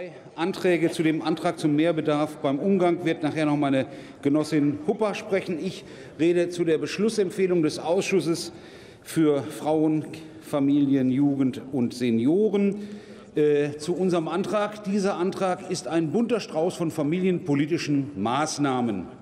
Zwei Anträge zu dem Antrag zum Mehrbedarf beim Umgang wird nachher noch meine Genossin Hupper sprechen. Ich rede zu der Beschlussempfehlung des Ausschusses für Frauen, Familien, Jugend und Senioren. Äh, zu unserem Antrag. Dieser Antrag ist ein bunter Strauß von familienpolitischen Maßnahmen.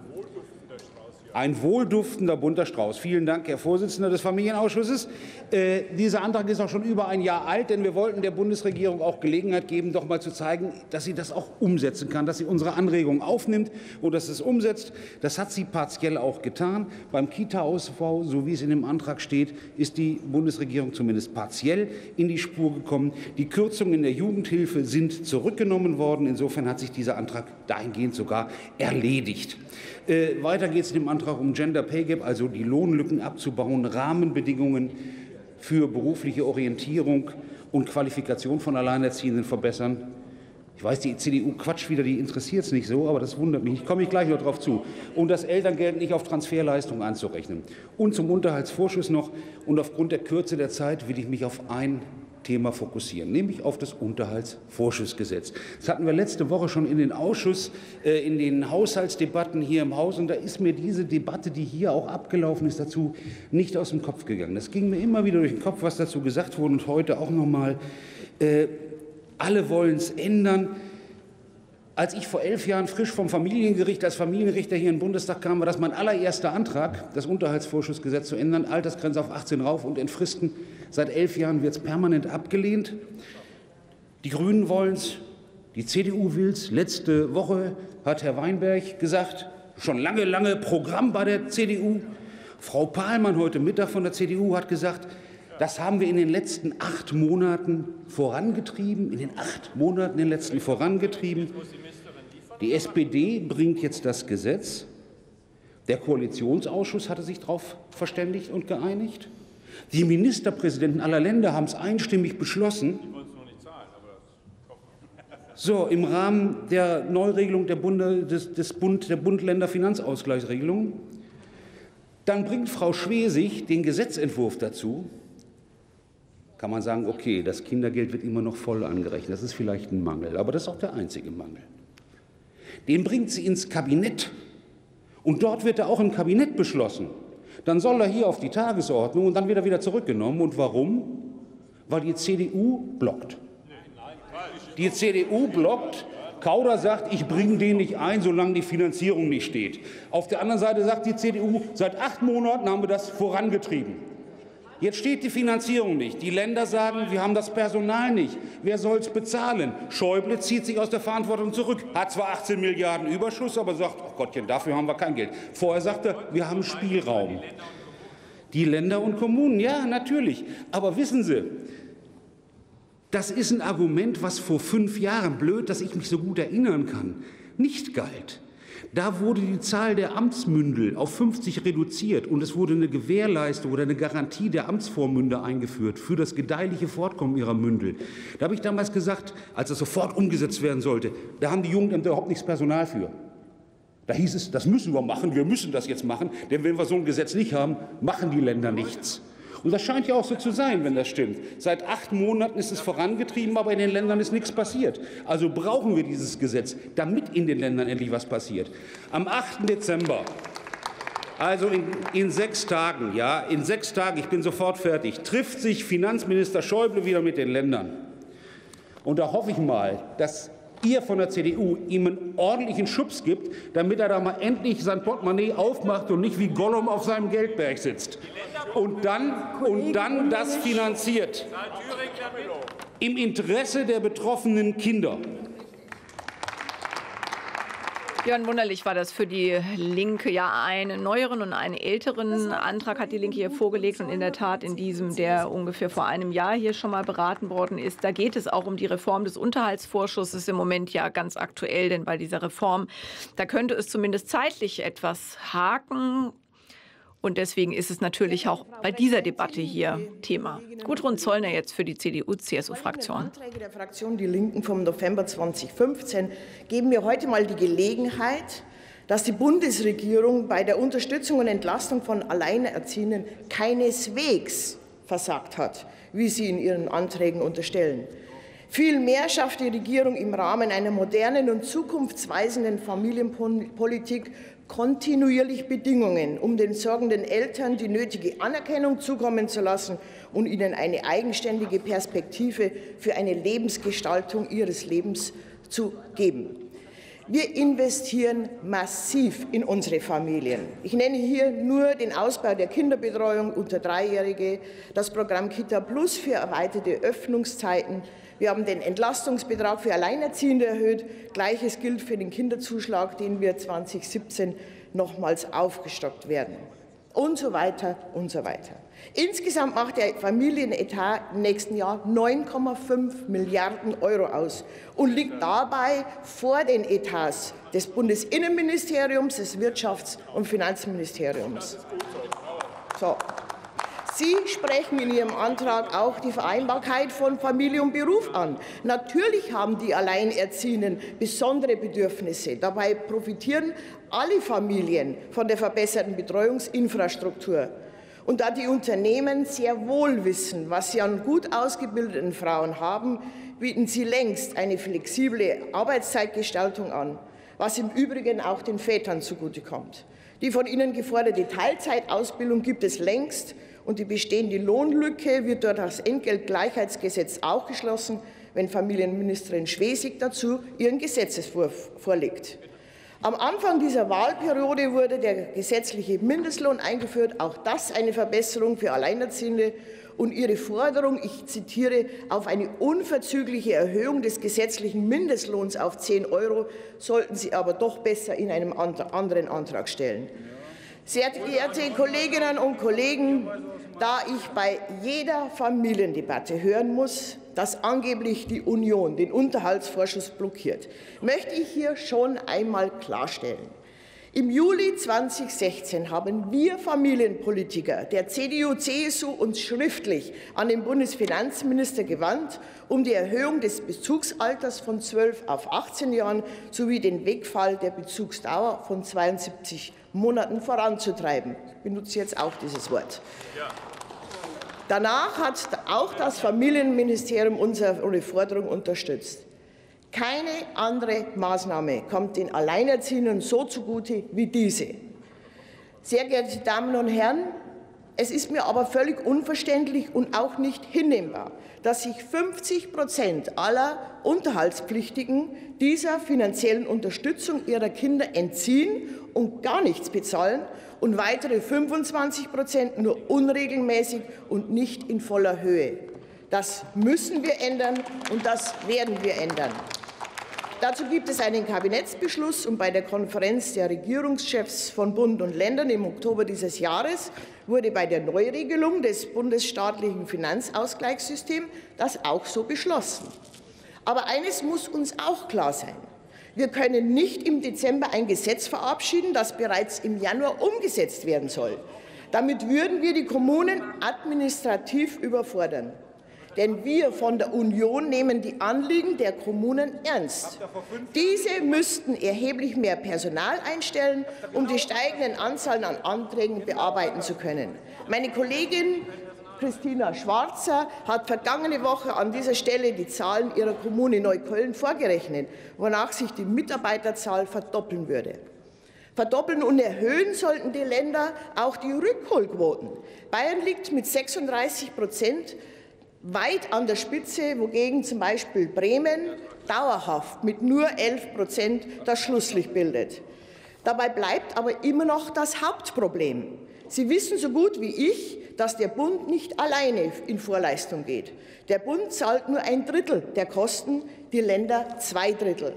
Ein wohlduftender bunter Strauß. Vielen Dank, Herr Vorsitzender des Familienausschusses. Äh, dieser Antrag ist auch schon über ein Jahr alt, denn wir wollten der Bundesregierung auch Gelegenheit geben, doch mal zu zeigen, dass sie das auch umsetzen kann, dass sie unsere Anregungen aufnimmt und dass es umsetzt. Das hat sie partiell auch getan. Beim Kita-Ausbau, so wie es in dem Antrag steht, ist die Bundesregierung zumindest partiell in die Spur gekommen. Die Kürzungen in der Jugendhilfe sind zurückgenommen worden. Insofern hat sich dieser Antrag dahingehend sogar erledigt. Äh, weiter geht es in dem Antrag um Gender Pay Gap, also die Lohnlücken abzubauen, Rahmenbedingungen für berufliche Orientierung und Qualifikation von Alleinerziehenden verbessern. Ich weiß, die CDU quatscht wieder, die interessiert es nicht so, aber das wundert mich. Ich komme ich gleich noch darauf zu. Und das Elterngeld nicht auf Transferleistungen anzurechnen. Und zum Unterhaltsvorschuss noch. Und aufgrund der Kürze der Zeit will ich mich auf ein Thema fokussieren, nämlich auf das Unterhaltsvorschussgesetz. Das hatten wir letzte Woche schon in den Ausschuss, äh, in den Haushaltsdebatten hier im Haus. Und da ist mir diese Debatte, die hier auch abgelaufen ist, dazu nicht aus dem Kopf gegangen. Das ging mir immer wieder durch den Kopf, was dazu gesagt wurde und heute auch noch mal. Äh, alle wollen es ändern. Als ich vor elf Jahren frisch vom Familiengericht als Familienrichter hier im Bundestag kam, war das mein allererster Antrag, das Unterhaltsvorschussgesetz zu ändern, Altersgrenze auf 18 rauf und entfristen. Seit elf Jahren wird es permanent abgelehnt. Die Grünen wollen es, die CDU will es. Letzte Woche hat Herr Weinberg gesagt, schon lange, lange Programm bei der CDU. Frau Pahlmann heute Mittag von der CDU hat gesagt, das haben wir in den letzten acht Monaten vorangetrieben, in den acht Monaten in den letzten vorangetrieben. Die SPD bringt jetzt das Gesetz. Der Koalitionsausschuss hatte sich darauf verständigt und geeinigt. Die Ministerpräsidenten aller Länder haben es einstimmig beschlossen. So, im Rahmen der Neuregelung der, Bunde, des, des Bund, der Bund-Länder-Finanzausgleichsregelung. Dann bringt Frau Schwesig den Gesetzentwurf dazu. Kann man sagen, okay, das Kindergeld wird immer noch voll angerechnet. Das ist vielleicht ein Mangel, aber das ist auch der einzige Mangel. Den bringt sie ins Kabinett. Und dort wird er auch im Kabinett beschlossen. Dann soll er hier auf die Tagesordnung und dann wird er wieder zurückgenommen. Und warum? Weil die CDU blockt. Die CDU blockt. Kauder sagt, ich bringe den nicht ein, solange die Finanzierung nicht steht. Auf der anderen Seite sagt die CDU, seit acht Monaten haben wir das vorangetrieben. Jetzt steht die Finanzierung nicht. Die Länder sagen, wir haben das Personal nicht. Wer soll es bezahlen? Schäuble zieht sich aus der Verantwortung zurück, hat zwar 18 Milliarden Überschuss, aber sagt, oh Gottchen, dafür haben wir kein Geld. Vorher sagte er, wir haben Spielraum. Die Länder und Kommunen, ja, natürlich. Aber wissen Sie, das ist ein Argument, was vor fünf Jahren, blöd, dass ich mich so gut erinnern kann, nicht galt. Da wurde die Zahl der Amtsmündel auf 50 reduziert und es wurde eine Gewährleistung oder eine Garantie der Amtsvormünder eingeführt für das gedeihliche Fortkommen ihrer Mündel. Da habe ich damals gesagt, als das sofort umgesetzt werden sollte, da haben die Jugendämter überhaupt nichts Personal für. Da hieß es, das müssen wir machen, wir müssen das jetzt machen, denn wenn wir so ein Gesetz nicht haben, machen die Länder nichts. Und das scheint ja auch so zu sein, wenn das stimmt. Seit acht Monaten ist es vorangetrieben, aber in den Ländern ist nichts passiert. Also brauchen wir dieses Gesetz, damit in den Ländern endlich was passiert. Am 8. Dezember also in, in, sechs Tagen, ja, in sechs Tagen, ich bin sofort fertig, trifft sich Finanzminister Schäuble wieder mit den Ländern. Und da hoffe ich mal, dass ihr von der CDU ihm einen ordentlichen Schubs gibt, damit er da mal endlich sein Portemonnaie aufmacht und nicht wie Gollum auf seinem Geldberg sitzt. Und dann, und dann das finanziert. Im Interesse der betroffenen Kinder. Björn Wunderlich war das für die Linke ja einen neueren und einen älteren Antrag hat die Linke hier vorgelegt und in der Tat in diesem, der ungefähr vor einem Jahr hier schon mal beraten worden ist. Da geht es auch um die Reform des Unterhaltsvorschusses im Moment ja ganz aktuell, denn bei dieser Reform, da könnte es zumindest zeitlich etwas haken. Und deswegen ist es natürlich auch bei dieser Debatte hier Thema. Gudrun Zollner jetzt für die CDU-CSU-Fraktion. Anträge der Fraktion Die Linken vom November 2015 geben mir heute mal die Gelegenheit, dass die Bundesregierung bei der Unterstützung und Entlastung von Alleinerziehenden keineswegs versagt hat, wie Sie in Ihren Anträgen unterstellen. Vielmehr schafft die Regierung im Rahmen einer modernen und zukunftsweisenden Familienpolitik kontinuierlich Bedingungen, um den sorgenden Eltern die nötige Anerkennung zukommen zu lassen und ihnen eine eigenständige Perspektive für eine Lebensgestaltung ihres Lebens zu geben. Wir investieren massiv in unsere Familien. Ich nenne hier nur den Ausbau der Kinderbetreuung unter Dreijährige, das Programm Kita Plus für erweiterte Öffnungszeiten. Wir haben den Entlastungsbetrag für Alleinerziehende erhöht. Gleiches gilt für den Kinderzuschlag, den wir 2017 nochmals aufgestockt werden. Und so weiter und so weiter. Insgesamt macht der Familienetat im nächsten Jahr 9,5 Milliarden Euro aus und liegt dabei vor den Etats des Bundesinnenministeriums, des Wirtschafts- und Finanzministeriums. So. Sie sprechen in Ihrem Antrag auch die Vereinbarkeit von Familie und Beruf an. Natürlich haben die Alleinerziehenden besondere Bedürfnisse. Dabei profitieren alle Familien von der verbesserten Betreuungsinfrastruktur. Und da die Unternehmen sehr wohl wissen, was sie an gut ausgebildeten Frauen haben, bieten sie längst eine flexible Arbeitszeitgestaltung an, was im Übrigen auch den Vätern zugutekommt. Die von ihnen geforderte Teilzeitausbildung gibt es längst und die bestehende Lohnlücke wird durch das Entgeltgleichheitsgesetz auch geschlossen, wenn Familienministerin Schwesig dazu ihren Gesetzeswurf vorlegt. Am Anfang dieser Wahlperiode wurde der gesetzliche Mindestlohn eingeführt, auch das eine Verbesserung für Alleinerziehende. Und ihre Forderung, ich zitiere, auf eine unverzügliche Erhöhung des gesetzlichen Mindestlohns auf 10 Euro sollten Sie aber doch besser in einem anderen Antrag stellen. Sehr geehrte Kolleginnen und Kollegen, da ich bei jeder Familiendebatte hören muss, dass angeblich die Union den Unterhaltsvorschuss blockiert, möchte ich hier schon einmal klarstellen. Im Juli 2016 haben wir Familienpolitiker der CDU-CSU uns schriftlich an den Bundesfinanzminister gewandt, um die Erhöhung des Bezugsalters von 12 auf 18 Jahren sowie den Wegfall der Bezugsdauer von 72 Monaten voranzutreiben. Ich benutze jetzt auch dieses Wort. Danach hat auch das Familienministerium unsere Forderung unterstützt. Keine andere Maßnahme kommt den Alleinerziehenden so zugute wie diese. Sehr geehrte Damen und Herren, es ist mir aber völlig unverständlich und auch nicht hinnehmbar, dass sich 50 Prozent aller Unterhaltspflichtigen dieser finanziellen Unterstützung ihrer Kinder entziehen und gar nichts bezahlen und weitere 25 Prozent nur unregelmäßig und nicht in voller Höhe. Das müssen wir ändern, und das werden wir ändern. Dazu gibt es einen Kabinettsbeschluss, und bei der Konferenz der Regierungschefs von Bund und Ländern im Oktober dieses Jahres wurde bei der Neuregelung des bundesstaatlichen Finanzausgleichssystems das auch so beschlossen. Aber eines muss uns auch klar sein. Wir können nicht im Dezember ein Gesetz verabschieden, das bereits im Januar umgesetzt werden soll. Damit würden wir die Kommunen administrativ überfordern. Denn wir von der Union nehmen die Anliegen der Kommunen ernst. Diese müssten erheblich mehr Personal einstellen, um die steigenden Anzahlen an Anträgen bearbeiten zu können. Meine Kollegin Christina Schwarzer hat vergangene Woche an dieser Stelle die Zahlen ihrer Kommune Neukölln vorgerechnet, wonach sich die Mitarbeiterzahl verdoppeln würde. Verdoppeln und erhöhen sollten die Länder auch die Rückholquoten. Bayern liegt mit 36 Prozent weit an der Spitze, wogegen zum Beispiel Bremen dauerhaft mit nur 11 Prozent das Schlusslicht bildet. Dabei bleibt aber immer noch das Hauptproblem. Sie wissen so gut wie ich, dass der Bund nicht alleine in Vorleistung geht. Der Bund zahlt nur ein Drittel der Kosten, die Länder zwei Drittel.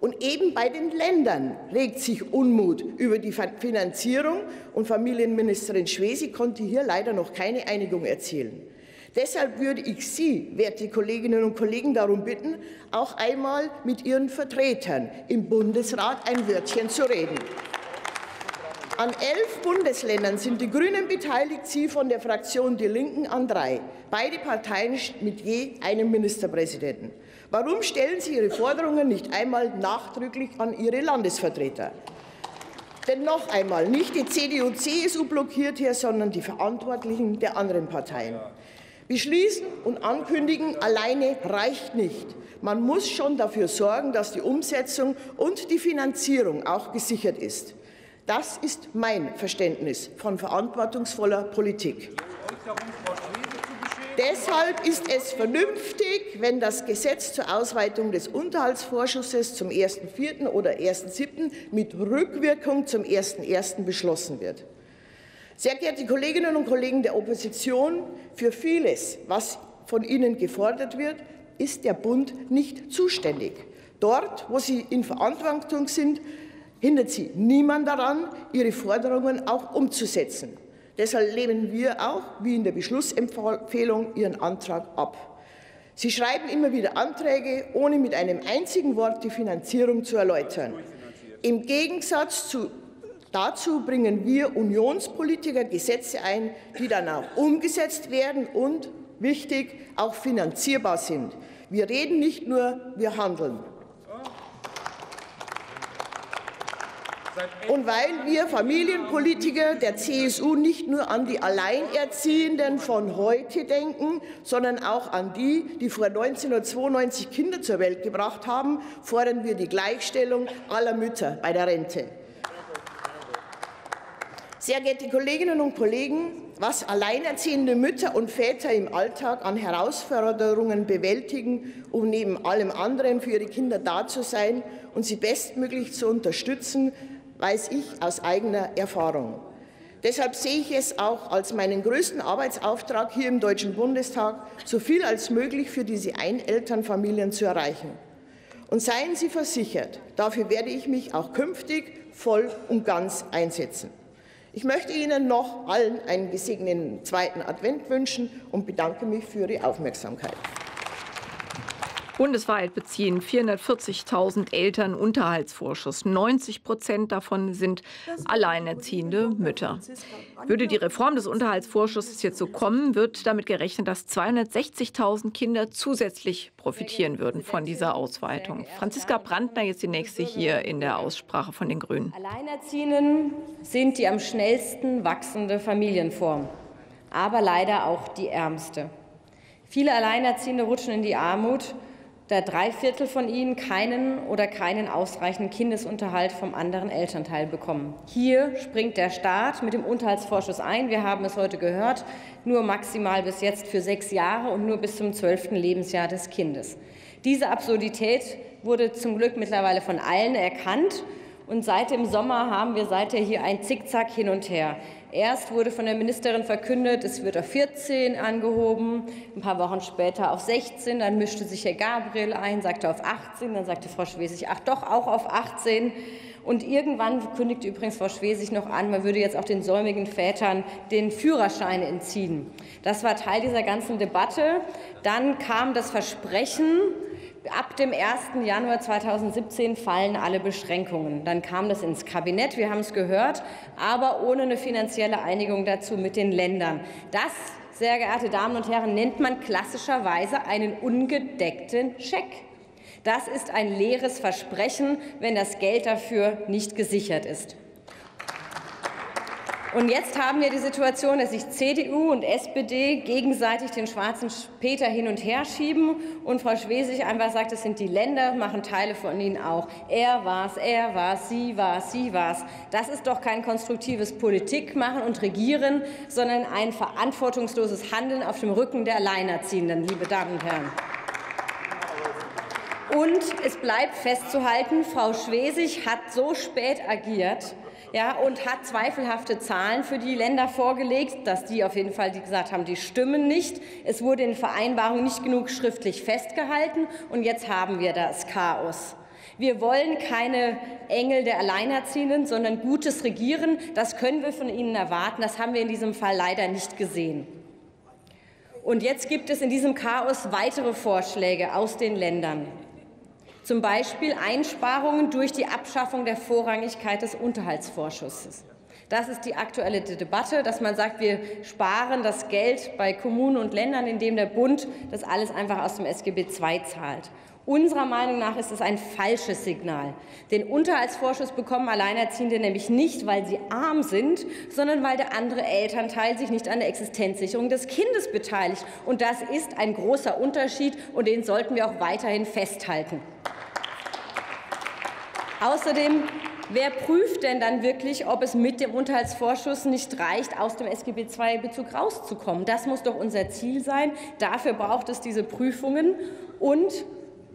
Und eben bei den Ländern regt sich Unmut über die Finanzierung und Familienministerin Schwesi konnte hier leider noch keine Einigung erzielen. Deshalb würde ich Sie, werte Kolleginnen und Kollegen, darum bitten, auch einmal mit Ihren Vertretern im Bundesrat ein Wörtchen zu reden. An elf Bundesländern sind die Grünen beteiligt, Sie von der Fraktion Die Linken an drei. Beide Parteien mit je einem Ministerpräsidenten. Warum stellen Sie Ihre Forderungen nicht einmal nachdrücklich an Ihre Landesvertreter? Denn noch einmal, nicht die CDU-CSU blockiert hier, sondern die Verantwortlichen der anderen Parteien. Beschließen und ankündigen alleine reicht nicht. Man muss schon dafür sorgen, dass die Umsetzung und die Finanzierung auch gesichert ist. Das ist mein Verständnis von verantwortungsvoller Politik. Deshalb ist es vernünftig, wenn das Gesetz zur Ausweitung des Unterhaltsvorschusses zum 1.4. oder 1.7. mit Rückwirkung zum 1.1. beschlossen wird. Sehr geehrte Kolleginnen und Kollegen der Opposition, für vieles, was von Ihnen gefordert wird, ist der Bund nicht zuständig. Dort, wo Sie in Verantwortung sind, hindert Sie niemand daran, Ihre Forderungen auch umzusetzen. Deshalb lehnen wir auch, wie in der Beschlussempfehlung, Ihren Antrag ab. Sie schreiben immer wieder Anträge, ohne mit einem einzigen Wort die Finanzierung zu erläutern. Im Gegensatz zu, dazu bringen wir Unionspolitiker Gesetze ein, die dann auch umgesetzt werden und, wichtig, auch finanzierbar sind. Wir reden nicht nur, wir handeln. Und weil wir Familienpolitiker der CSU nicht nur an die Alleinerziehenden von heute denken, sondern auch an die, die vor 1992 Kinder zur Welt gebracht haben, fordern wir die Gleichstellung aller Mütter bei der Rente. Sehr geehrte Kolleginnen und Kollegen, was alleinerziehende Mütter und Väter im Alltag an Herausforderungen bewältigen, um neben allem anderen für ihre Kinder da zu sein und sie bestmöglich zu unterstützen, weiß ich aus eigener Erfahrung. Deshalb sehe ich es auch als meinen größten Arbeitsauftrag hier im Deutschen Bundestag, so viel als möglich für diese Einelternfamilien zu erreichen. Und seien Sie versichert, dafür werde ich mich auch künftig voll und ganz einsetzen. Ich möchte Ihnen noch allen einen gesegneten zweiten Advent wünschen und bedanke mich für Ihre Aufmerksamkeit. Bundesweit beziehen 440.000 Eltern Unterhaltsvorschuss. 90 Prozent davon sind alleinerziehende Mütter. Würde die Reform des Unterhaltsvorschusses jetzt so kommen, wird damit gerechnet, dass 260.000 Kinder zusätzlich profitieren würden von dieser Ausweitung. Franziska Brandner jetzt die nächste hier in der Aussprache von den Grünen. Alleinerziehenden sind die am schnellsten wachsende Familienform, aber leider auch die ärmste. Viele Alleinerziehende rutschen in die Armut da drei Viertel von ihnen keinen oder keinen ausreichenden Kindesunterhalt vom anderen Elternteil bekommen. Hier springt der Staat mit dem Unterhaltsvorschuss ein. Wir haben es heute gehört, nur maximal bis jetzt für sechs Jahre und nur bis zum zwölften Lebensjahr des Kindes. Diese Absurdität wurde zum Glück mittlerweile von allen erkannt. Und seit dem Sommer haben wir seither hier ein Zickzack hin und her. Erst wurde von der Ministerin verkündet, es wird auf 14 angehoben, ein paar Wochen später auf 16, dann mischte sich Herr Gabriel ein, sagte auf 18, dann sagte Frau Schwesig, ach doch, auch auf 18. Und irgendwann kündigte übrigens Frau Schwesig noch an, man würde jetzt auch den säumigen Vätern den Führerschein entziehen. Das war Teil dieser ganzen Debatte. Dann kam das Versprechen, Ab dem 1. Januar 2017 fallen alle Beschränkungen. Dann kam das ins Kabinett, wir haben es gehört, aber ohne eine finanzielle Einigung dazu mit den Ländern. Das, sehr geehrte Damen und Herren, nennt man klassischerweise einen ungedeckten Scheck. Das ist ein leeres Versprechen, wenn das Geld dafür nicht gesichert ist. Und jetzt haben wir die Situation, dass sich CDU und SPD gegenseitig den schwarzen Peter hin und her schieben und Frau Schwesig einfach sagt, es sind die Länder, machen Teile von ihnen auch. Er war's, er war's, sie war's, sie war's. Das ist doch kein konstruktives Politikmachen und Regieren, sondern ein verantwortungsloses Handeln auf dem Rücken der Alleinerziehenden, liebe Damen und Herren. Und es bleibt festzuhalten, Frau Schwesig hat so spät agiert, ja, und hat zweifelhafte Zahlen für die Länder vorgelegt, dass die auf jeden Fall die gesagt haben, die stimmen nicht. Es wurde in Vereinbarungen nicht genug schriftlich festgehalten und jetzt haben wir das Chaos. Wir wollen keine Engel der Alleinerziehenden, sondern gutes Regieren. Das können wir von ihnen erwarten. Das haben wir in diesem Fall leider nicht gesehen. Und jetzt gibt es in diesem Chaos weitere Vorschläge aus den Ländern zum Beispiel Einsparungen durch die Abschaffung der Vorrangigkeit des Unterhaltsvorschusses. Das ist die aktuelle Debatte, dass man sagt, wir sparen das Geld bei Kommunen und Ländern, indem der Bund das alles einfach aus dem SGB II zahlt. Unserer Meinung nach ist es ein falsches Signal. Den Unterhaltsvorschuss bekommen Alleinerziehende nämlich nicht, weil sie arm sind, sondern weil der andere Elternteil sich nicht an der Existenzsicherung des Kindes beteiligt. Und das ist ein großer Unterschied, und den sollten wir auch weiterhin festhalten. Außerdem Wer prüft denn dann wirklich, ob es mit dem Unterhaltsvorschuss nicht reicht, aus dem SGB II-Bezug rauszukommen? Das muss doch unser Ziel sein. Dafür braucht es diese Prüfungen. Und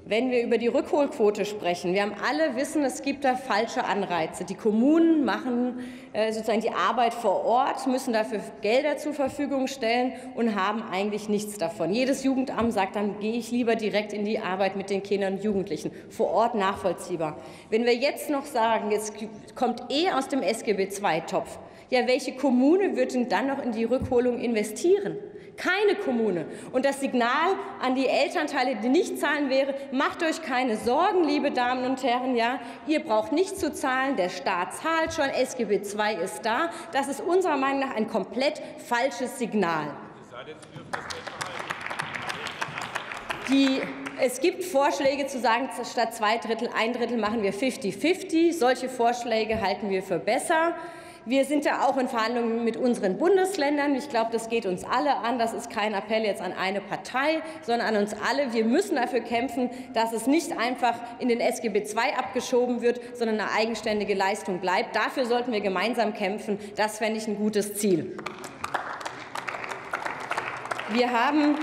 wenn wir über die Rückholquote sprechen, wir haben alle wissen, es gibt da falsche Anreize. Die Kommunen machen äh, sozusagen die Arbeit vor Ort, müssen dafür Gelder zur Verfügung stellen und haben eigentlich nichts davon. Jedes Jugendamt sagt, dann gehe ich lieber direkt in die Arbeit mit den Kindern und Jugendlichen. Vor Ort nachvollziehbar. Wenn wir jetzt noch sagen, es kommt eh aus dem SGB II-Topf, ja, welche Kommune wird denn dann noch in die Rückholung investieren? Keine Kommune. Und das Signal an die Elternteile, die nicht zahlen, wäre, macht euch keine Sorgen, liebe Damen und Herren, ja, ihr braucht nicht zu zahlen, der Staat zahlt schon, SGB II ist da. Das ist unserer Meinung nach ein komplett falsches Signal. Die es gibt Vorschläge zu sagen, statt zwei Drittel, ein Drittel machen wir 50-50. Solche Vorschläge halten wir für besser. Wir sind ja auch in Verhandlungen mit unseren Bundesländern. Ich glaube, das geht uns alle an. Das ist kein Appell jetzt an eine Partei, sondern an uns alle. Wir müssen dafür kämpfen, dass es nicht einfach in den SGB II abgeschoben wird, sondern eine eigenständige Leistung bleibt. Dafür sollten wir gemeinsam kämpfen. Das fände ich ein gutes Ziel. Wir haben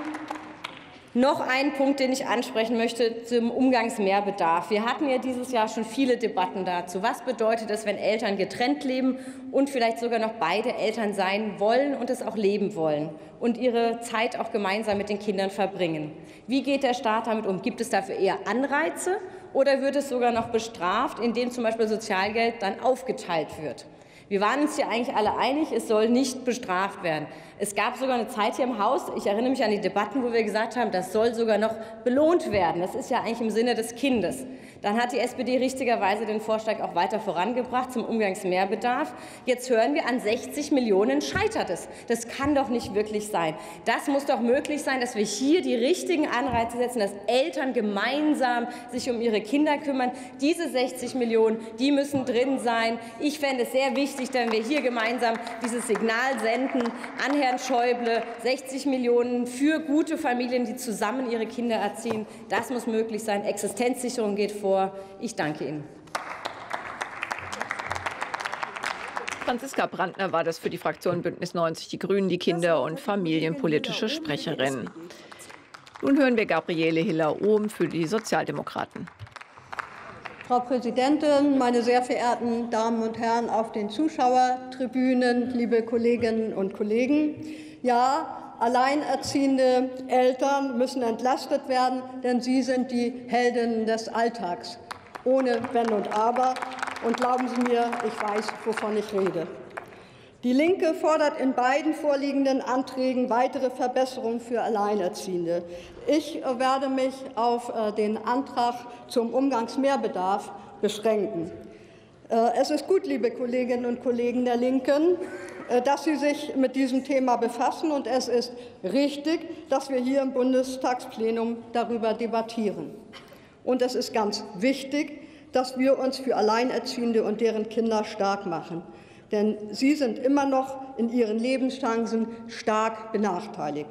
noch ein Punkt, den ich ansprechen möchte zum Umgangsmehrbedarf. Wir hatten ja dieses Jahr schon viele Debatten dazu. Was bedeutet es, wenn Eltern getrennt leben und vielleicht sogar noch beide Eltern sein wollen und es auch leben wollen und ihre Zeit auch gemeinsam mit den Kindern verbringen? Wie geht der Staat damit um? Gibt es dafür eher Anreize oder wird es sogar noch bestraft, indem zum Beispiel Sozialgeld dann aufgeteilt wird? Wir waren uns ja eigentlich alle einig, es soll nicht bestraft werden. Es gab sogar eine Zeit hier im Haus, ich erinnere mich an die Debatten, wo wir gesagt haben, das soll sogar noch belohnt werden. Das ist ja eigentlich im Sinne des Kindes. Dann hat die SPD richtigerweise den Vorschlag auch weiter vorangebracht zum Umgangsmehrbedarf. Jetzt hören wir, an 60 Millionen scheitert es. Das kann doch nicht wirklich sein. Das muss doch möglich sein, dass wir hier die richtigen Anreize setzen, dass Eltern gemeinsam sich um ihre Kinder kümmern. Diese 60 Millionen, die müssen drin sein. Ich fände es sehr wichtig, wenn wir hier gemeinsam dieses Signal senden an Herrn Schäuble. 60 Millionen für gute Familien, die zusammen ihre Kinder erziehen. Das muss möglich sein. Existenzsicherung geht vor vor. Ich danke Ihnen. Franziska Brandner war das für die Fraktion Bündnis 90 Die Grünen, die Kinder- und familienpolitische Sprecherin. Nun hören wir Gabriele Hiller-Ohm für die Sozialdemokraten. Frau Präsidentin, meine sehr verehrten Damen und Herren auf den Zuschauertribünen, liebe Kolleginnen und Kollegen. Ja, alleinerziehende Eltern müssen entlastet werden, denn sie sind die Heldinnen des Alltags. Ohne Wenn und Aber. Und glauben Sie mir, ich weiß, wovon ich rede. Die Linke fordert in beiden vorliegenden Anträgen weitere Verbesserungen für Alleinerziehende. Ich werde mich auf äh, den Antrag zum Umgangsmehrbedarf beschränken. Äh, es ist gut, liebe Kolleginnen und Kollegen der Linken, dass Sie sich mit diesem Thema befassen, und es ist richtig, dass wir hier im Bundestagsplenum darüber debattieren. Und es ist ganz wichtig, dass wir uns für Alleinerziehende und deren Kinder stark machen. Denn sie sind immer noch in ihren Lebenschancen stark benachteiligt.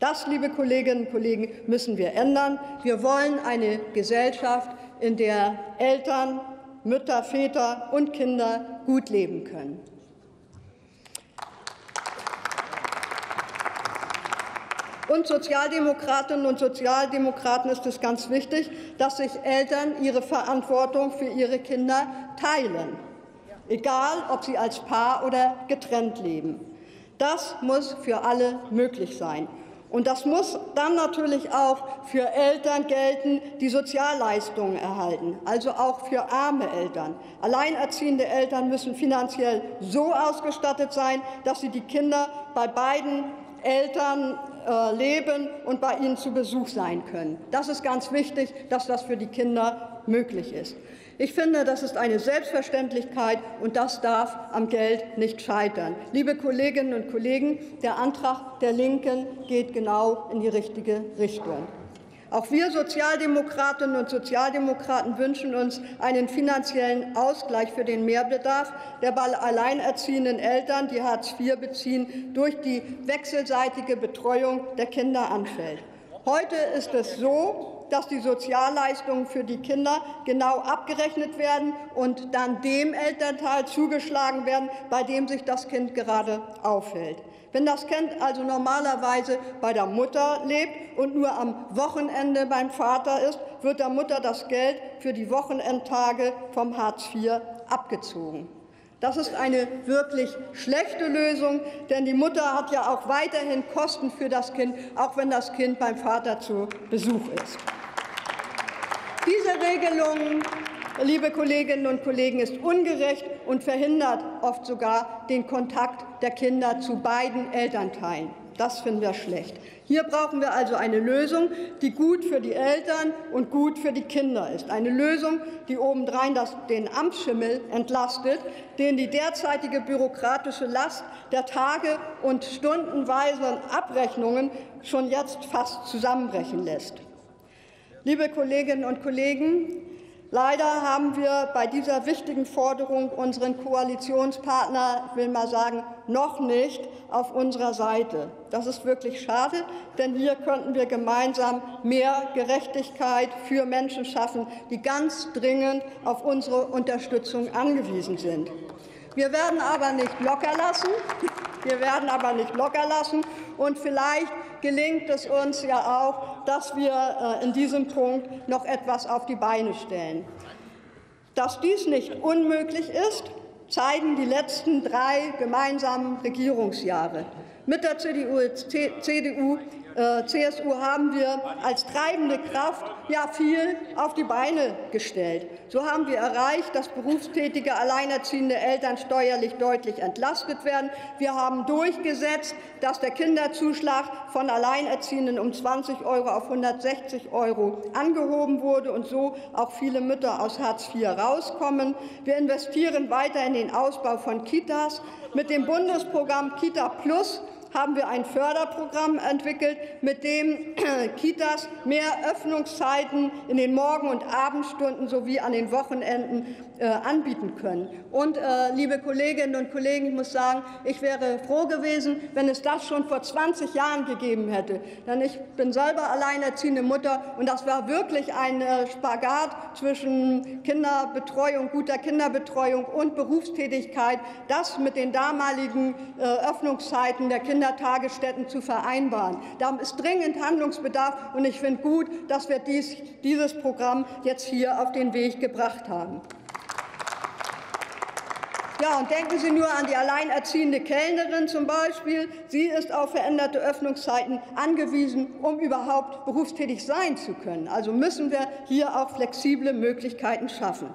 Das, liebe Kolleginnen und Kollegen, müssen wir ändern. Wir wollen eine Gesellschaft, in der Eltern, Mütter, Väter und Kinder gut leben können. Und Sozialdemokratinnen und Sozialdemokraten ist es ganz wichtig, dass sich Eltern ihre Verantwortung für ihre Kinder teilen, egal ob sie als Paar oder getrennt leben. Das muss für alle möglich sein. Und das muss dann natürlich auch für Eltern gelten, die Sozialleistungen erhalten, also auch für arme Eltern. Alleinerziehende Eltern müssen finanziell so ausgestattet sein, dass sie die Kinder bei beiden Eltern äh, leben und bei ihnen zu Besuch sein können. Das ist ganz wichtig, dass das für die Kinder möglich ist. Ich finde, das ist eine Selbstverständlichkeit und das darf am Geld nicht scheitern. Liebe Kolleginnen und Kollegen, der Antrag der Linken geht genau in die richtige Richtung. Auch wir Sozialdemokratinnen und Sozialdemokraten wünschen uns einen finanziellen Ausgleich für den Mehrbedarf, der bei alleinerziehenden Eltern, die Hartz IV beziehen, durch die wechselseitige Betreuung der Kinder anfällt. Heute ist es so, dass die Sozialleistungen für die Kinder genau abgerechnet werden und dann dem Elternteil zugeschlagen werden, bei dem sich das Kind gerade aufhält. Wenn das Kind also normalerweise bei der Mutter lebt und nur am Wochenende beim Vater ist, wird der Mutter das Geld für die Wochenendtage vom Hartz IV abgezogen. Das ist eine wirklich schlechte Lösung, denn die Mutter hat ja auch weiterhin Kosten für das Kind, auch wenn das Kind beim Vater zu Besuch ist. Diese Regelung liebe Kolleginnen und Kollegen, ist ungerecht und verhindert oft sogar den Kontakt der Kinder zu beiden Elternteilen. Das finden wir schlecht. Hier brauchen wir also eine Lösung, die gut für die Eltern und gut für die Kinder ist. Eine Lösung, die obendrein das, den Amtsschimmel entlastet, den die derzeitige bürokratische Last der Tage- und stundenweisen Abrechnungen schon jetzt fast zusammenbrechen lässt. Liebe Kolleginnen und Kollegen, Leider haben wir bei dieser wichtigen Forderung unseren Koalitionspartner, will mal sagen, noch nicht auf unserer Seite. Das ist wirklich schade, denn hier könnten wir gemeinsam mehr Gerechtigkeit für Menschen schaffen, die ganz dringend auf unsere Unterstützung angewiesen sind. Wir werden aber nicht locker lassen. Wir werden aber nicht locker lassen. Und vielleicht gelingt es uns ja auch, dass wir äh, in diesem Punkt noch etwas auf die Beine stellen. Dass dies nicht unmöglich ist, zeigen die letzten drei gemeinsamen Regierungsjahre. Mit der CDU, CDU äh, CSU haben wir als treibende Kraft ja viel auf die Beine gestellt. So haben wir erreicht, dass berufstätige alleinerziehende Eltern steuerlich deutlich entlastet werden. Wir haben durchgesetzt, dass der Kinderzuschlag von Alleinerziehenden um 20 Euro auf 160 Euro angehoben wurde und so auch viele Mütter aus Hartz IV rauskommen. Wir investieren weiter in den Ausbau von Kitas. Mit dem Bundesprogramm Kita Plus haben wir ein Förderprogramm entwickelt, mit dem Kitas mehr Öffnungszeiten in den Morgen- und Abendstunden sowie an den Wochenenden äh, anbieten können. Und, äh, liebe Kolleginnen und Kollegen, ich muss sagen, ich wäre froh gewesen, wenn es das schon vor 20 Jahren gegeben hätte. Denn ich bin selber alleinerziehende Mutter und das war wirklich ein äh, Spagat zwischen Kinderbetreuung, guter Kinderbetreuung und Berufstätigkeit, das mit den damaligen äh, Öffnungszeiten der Kindertagesstätten zu vereinbaren. Da ist dringend Handlungsbedarf und ich finde gut, dass wir dies, dieses Programm jetzt hier auf den Weg gebracht haben. Ja, und denken Sie nur an die alleinerziehende Kellnerin zum Beispiel. Sie ist auf veränderte Öffnungszeiten angewiesen, um überhaupt berufstätig sein zu können. Also müssen wir hier auch flexible Möglichkeiten schaffen.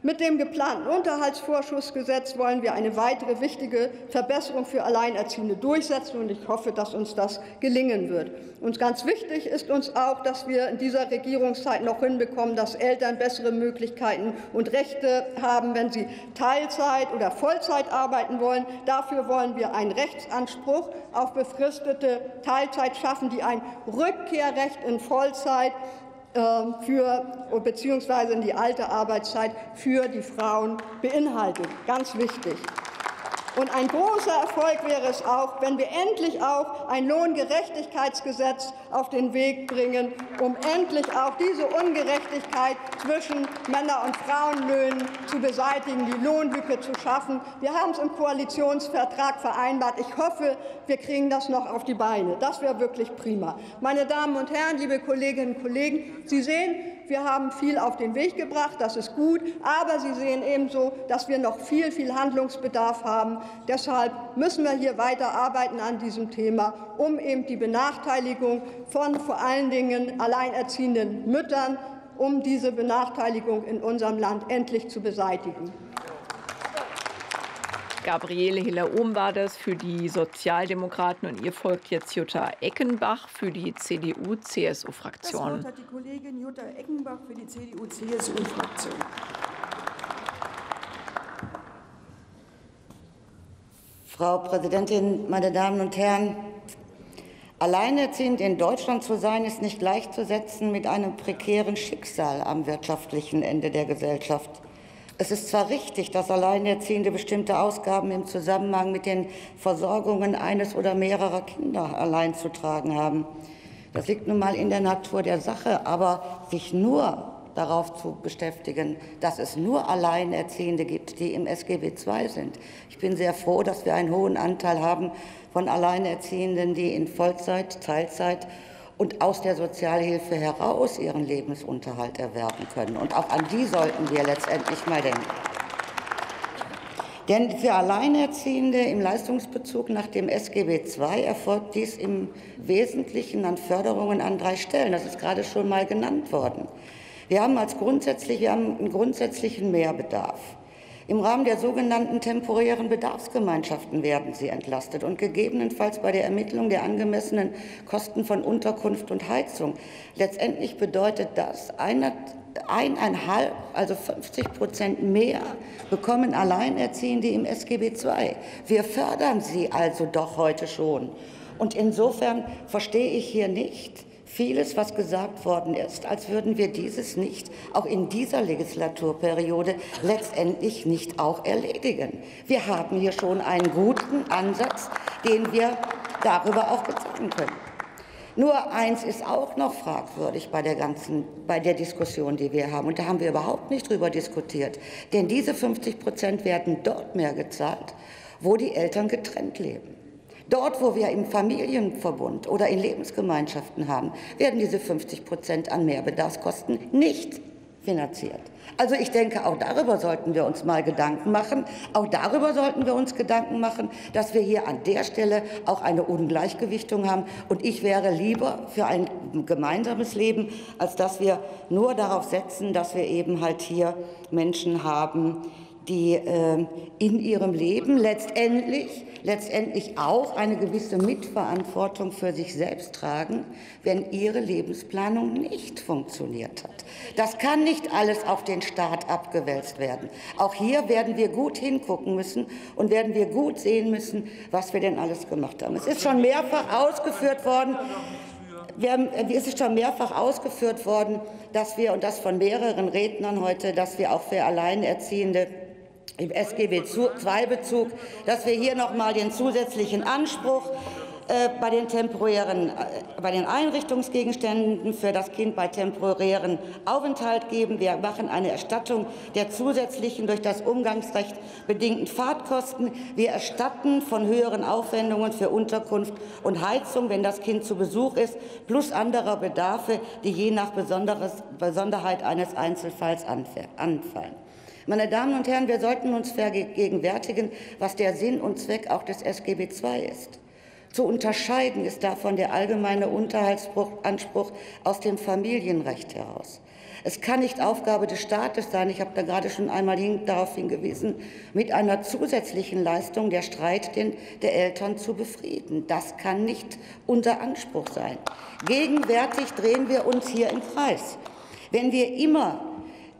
Mit dem geplanten Unterhaltsvorschussgesetz wollen wir eine weitere wichtige Verbesserung für Alleinerziehende durchsetzen, und ich hoffe, dass uns das gelingen wird. Und ganz wichtig ist uns auch, dass wir in dieser Regierungszeit noch hinbekommen, dass Eltern bessere Möglichkeiten und Rechte haben, wenn sie Teilzeit oder Vollzeit arbeiten wollen. Dafür wollen wir einen Rechtsanspruch auf befristete Teilzeit schaffen, die ein Rückkehrrecht in Vollzeit für beziehungsweise in die alte Arbeitszeit für die Frauen beinhaltet. Ganz wichtig. Und ein großer Erfolg wäre es auch, wenn wir endlich auch ein Lohngerechtigkeitsgesetz auf den Weg bringen, um endlich auch diese Ungerechtigkeit zwischen Männer- und Frauenlöhnen zu beseitigen, die Lohnlücke zu schaffen. Wir haben es im Koalitionsvertrag vereinbart. Ich hoffe, wir kriegen das noch auf die Beine. Das wäre wirklich prima. Meine Damen und Herren, liebe Kolleginnen und Kollegen, Sie sehen, wir haben viel auf den Weg gebracht, das ist gut, aber Sie sehen ebenso, dass wir noch viel, viel Handlungsbedarf haben. Deshalb müssen wir hier weiter an diesem Thema, um eben die Benachteiligung von vor allen Dingen alleinerziehenden Müttern, um diese Benachteiligung in unserem Land endlich zu beseitigen. Gabriele Hiller-Ohm war das für die Sozialdemokraten und ihr folgt jetzt Jutta Eckenbach für die CDU-CSU-Fraktion. Das Wort hat die Kollegin Jutta Eckenbach für die CDU-CSU-Fraktion. Frau Präsidentin, meine Damen und Herren! Alleinerziehend in Deutschland zu sein, ist nicht gleichzusetzen mit einem prekären Schicksal am wirtschaftlichen Ende der Gesellschaft. Es ist zwar richtig, dass Alleinerziehende bestimmte Ausgaben im Zusammenhang mit den Versorgungen eines oder mehrerer Kinder allein zu tragen haben. Das liegt nun mal in der Natur der Sache, aber sich nur darauf zu beschäftigen, dass es nur Alleinerziehende gibt, die im SGB II sind. Ich bin sehr froh, dass wir einen hohen Anteil haben von Alleinerziehenden, die in Vollzeit, Teilzeit und aus der Sozialhilfe heraus ihren Lebensunterhalt erwerben können. Und auch an die sollten wir letztendlich mal denken. Denn für Alleinerziehende im Leistungsbezug nach dem SGB II erfolgt dies im Wesentlichen an Förderungen an drei Stellen. Das ist gerade schon mal genannt worden. Wir haben als grundsätzlich, wir haben einen grundsätzlichen Mehrbedarf. Im Rahmen der sogenannten temporären Bedarfsgemeinschaften werden sie entlastet und gegebenenfalls bei der Ermittlung der angemessenen Kosten von Unterkunft und Heizung. Letztendlich bedeutet das, eineinhalb, also 50 Prozent mehr bekommen Alleinerziehende im SGB II. Wir fördern sie also doch heute schon. Und insofern verstehe ich hier nicht, vieles, was gesagt worden ist, als würden wir dieses nicht auch in dieser Legislaturperiode letztendlich nicht auch erledigen. Wir haben hier schon einen guten Ansatz, den wir darüber auch bezahlen können. Nur eins ist auch noch fragwürdig bei der ganzen, bei der Diskussion, die wir haben. Und da haben wir überhaupt nicht drüber diskutiert. Denn diese 50 Prozent werden dort mehr gezahlt, wo die Eltern getrennt leben. Dort, wo wir im Familienverbund oder in Lebensgemeinschaften haben, werden diese 50 Prozent an Mehrbedarfskosten nicht finanziert. Also ich denke, auch darüber sollten wir uns mal Gedanken machen. Auch darüber sollten wir uns Gedanken machen, dass wir hier an der Stelle auch eine Ungleichgewichtung haben. Und ich wäre lieber für ein gemeinsames Leben, als dass wir nur darauf setzen, dass wir eben halt hier Menschen haben, die äh, in ihrem Leben letztendlich, letztendlich auch eine gewisse Mitverantwortung für sich selbst tragen, wenn ihre Lebensplanung nicht funktioniert hat. Das kann nicht alles auf den Staat abgewälzt werden. Auch hier werden wir gut hingucken müssen und werden wir gut sehen müssen, was wir denn alles gemacht haben. Es ist schon mehrfach ausgeführt worden, haben, es ist schon mehrfach ausgeführt worden, dass wir, und das von mehreren Rednern heute, dass wir auch für Alleinerziehende im SGB II-Bezug, dass wir hier noch mal den zusätzlichen Anspruch äh, bei den temporären, äh, bei den Einrichtungsgegenständen für das Kind bei temporären Aufenthalt geben. Wir machen eine Erstattung der zusätzlichen durch das Umgangsrecht bedingten Fahrtkosten. Wir erstatten von höheren Aufwendungen für Unterkunft und Heizung, wenn das Kind zu Besuch ist, plus anderer Bedarfe, die je nach Besonderheit eines Einzelfalls anfallen. Meine Damen und Herren, wir sollten uns vergegenwärtigen, was der Sinn und Zweck auch des SGB II ist. Zu unterscheiden ist davon der allgemeine Unterhaltsanspruch aus dem Familienrecht heraus. Es kann nicht Aufgabe des Staates sein, ich habe da gerade schon einmal hin, darauf hingewiesen, mit einer zusätzlichen Leistung der Streit der Eltern zu befrieden. Das kann nicht unser Anspruch sein. Gegenwärtig drehen wir uns hier im Kreis. Wenn wir immer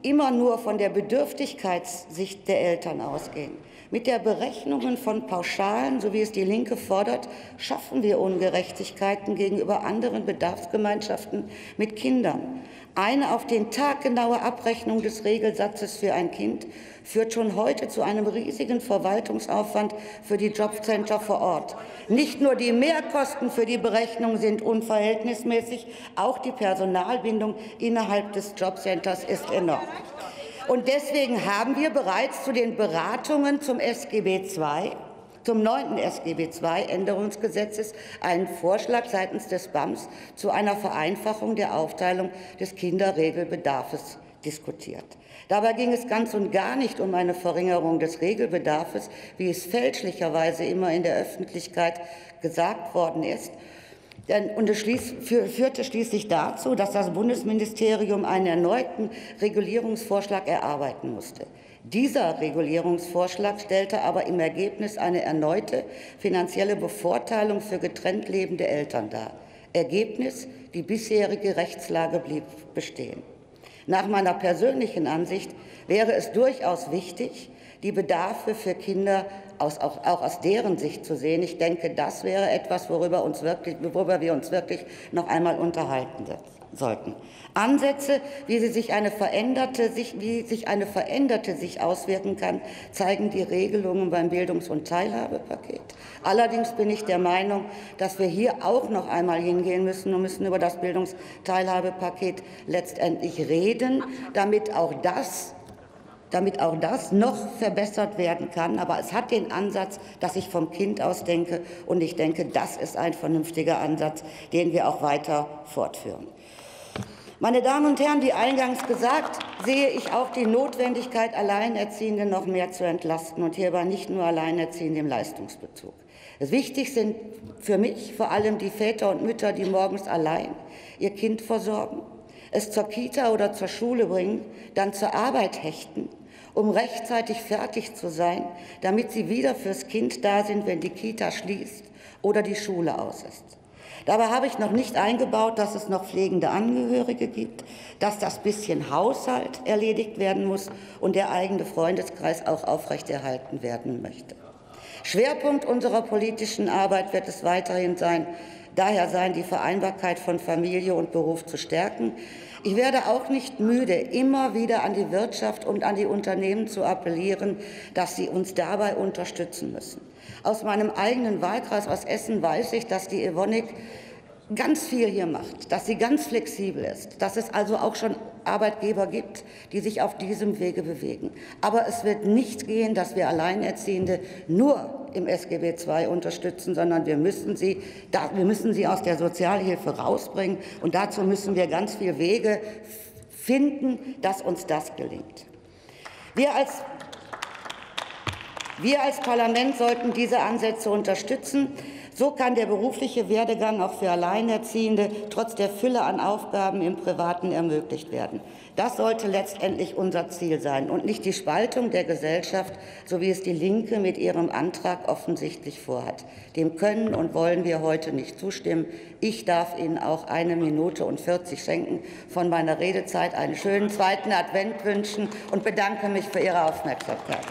immer nur von der Bedürftigkeitssicht der Eltern ausgehen. Mit der Berechnungen von Pauschalen, so wie es die Linke fordert, schaffen wir Ungerechtigkeiten gegenüber anderen Bedarfsgemeinschaften mit Kindern. Eine auf den Tag genaue Abrechnung des Regelsatzes für ein Kind führt schon heute zu einem riesigen Verwaltungsaufwand für die Jobcenter vor Ort. Nicht nur die Mehrkosten für die Berechnung sind unverhältnismäßig, auch die Personalbindung innerhalb des Jobcenters ist enorm. Und deswegen haben wir bereits zu den Beratungen zum SGB II zum neunten SGB II Änderungsgesetzes einen Vorschlag seitens des BAMS zu einer Vereinfachung der Aufteilung des Kinderregelbedarfs diskutiert. Dabei ging es ganz und gar nicht um eine Verringerung des Regelbedarfs, wie es fälschlicherweise immer in der Öffentlichkeit gesagt worden ist. Und es führte schließlich dazu, dass das Bundesministerium einen erneuten Regulierungsvorschlag erarbeiten musste. Dieser Regulierungsvorschlag stellte aber im Ergebnis eine erneute finanzielle Bevorteilung für getrennt lebende Eltern dar. Ergebnis, die bisherige Rechtslage blieb bestehen. Nach meiner persönlichen Ansicht wäre es durchaus wichtig, die Bedarfe für Kinder aus, auch, auch, aus deren Sicht zu sehen. Ich denke, das wäre etwas, worüber, uns wirklich, worüber wir uns wirklich noch einmal unterhalten sollten. Ansätze, wie, sie sich eine veränderte, sich, wie sich eine veränderte sich auswirken kann, zeigen die Regelungen beim Bildungs- und Teilhabepaket. Allerdings bin ich der Meinung, dass wir hier auch noch einmal hingehen müssen und müssen über das Bildungsteilhabepaket letztendlich reden, damit auch das damit auch das noch verbessert werden kann. Aber es hat den Ansatz, dass ich vom Kind aus denke. Und ich denke, das ist ein vernünftiger Ansatz, den wir auch weiter fortführen. Meine Damen und Herren, wie eingangs gesagt, sehe ich auch die Notwendigkeit, Alleinerziehende noch mehr zu entlasten und hierbei nicht nur Alleinerziehende im Leistungsbezug. Wichtig sind für mich vor allem die Väter und Mütter, die morgens allein ihr Kind versorgen, es zur Kita oder zur Schule bringen, dann zur Arbeit hechten um rechtzeitig fertig zu sein, damit sie wieder fürs Kind da sind, wenn die Kita schließt oder die Schule aus ist. Dabei habe ich noch nicht eingebaut, dass es noch pflegende Angehörige gibt, dass das bisschen Haushalt erledigt werden muss und der eigene Freundeskreis auch aufrechterhalten werden möchte. Schwerpunkt unserer politischen Arbeit wird es weiterhin sein, daher sein, die Vereinbarkeit von Familie und Beruf zu stärken, ich werde auch nicht müde, immer wieder an die Wirtschaft und an die Unternehmen zu appellieren, dass sie uns dabei unterstützen müssen. Aus meinem eigenen Wahlkreis aus Essen weiß ich, dass die Evonik ganz viel hier macht, dass sie ganz flexibel ist, dass es also auch schon Arbeitgeber gibt, die sich auf diesem Wege bewegen. Aber es wird nicht gehen, dass wir Alleinerziehende nur im SGB II unterstützen, sondern wir müssen, sie, wir müssen sie aus der Sozialhilfe rausbringen. Und dazu müssen wir ganz viele Wege finden, dass uns das gelingt. Wir als wir als Parlament sollten diese Ansätze unterstützen. So kann der berufliche Werdegang auch für Alleinerziehende trotz der Fülle an Aufgaben im Privaten ermöglicht werden. Das sollte letztendlich unser Ziel sein und nicht die Spaltung der Gesellschaft, so wie es die Linke mit ihrem Antrag offensichtlich vorhat. Dem können und wollen wir heute nicht zustimmen. Ich darf Ihnen auch eine Minute und 40 schenken von meiner Redezeit, einen schönen zweiten Advent wünschen und bedanke mich für Ihre Aufmerksamkeit.